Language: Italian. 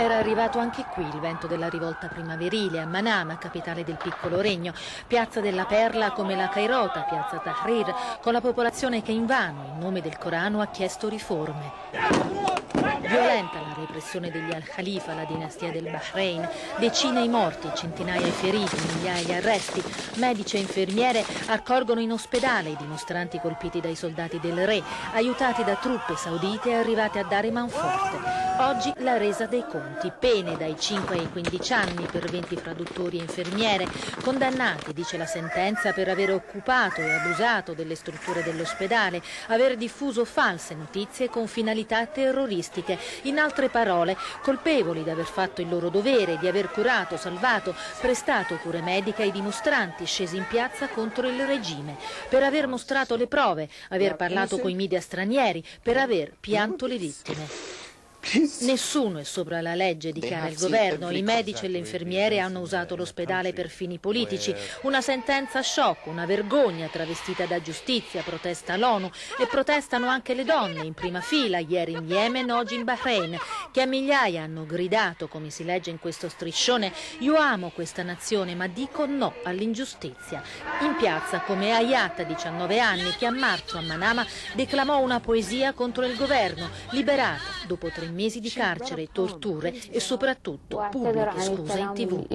Era arrivato anche qui il vento della rivolta primaverile a Manama, capitale del piccolo regno, piazza della Perla come la Cairota, piazza Tahrir, con la popolazione che invano, in nome del Corano, ha chiesto riforme. Violenta la repressione degli Al-Khalifa, la dinastia del Bahrain, decine i morti, centinaia i feriti, migliaia gli arresti. Medici e infermiere accorgono in ospedale i dimostranti colpiti dai soldati del re, aiutati da truppe saudite arrivate a dare manforte. Oggi la resa dei conti, pene dai 5 ai 15 anni per 20 traduttori e infermiere, condannati, dice la sentenza, per aver occupato e abusato delle strutture dell'ospedale, aver diffuso false notizie con finalità terroristiche. In altre parole, colpevoli di aver fatto il loro dovere, di aver curato, salvato, prestato cure mediche ai dimostranti scesi in piazza contro il regime, per aver mostrato le prove, aver parlato con i media stranieri, per aver pianto le vittime. Nessuno è sopra la legge, dichiara il governo. I medici e le infermiere hanno usato l'ospedale per fini politici. Una sentenza shock, una vergogna travestita da giustizia, protesta l'ONU e protestano anche le donne in prima fila, ieri in Yemen, oggi in Bahrain, che a migliaia hanno gridato, come si legge in questo striscione, io amo questa nazione ma dico no all'ingiustizia. In piazza come Ayat, 19 anni, che a marzo a Manama declamò una poesia contro il governo, liberata dopo tre mesi di carcere, torture e soprattutto pubbliche scuse in tv.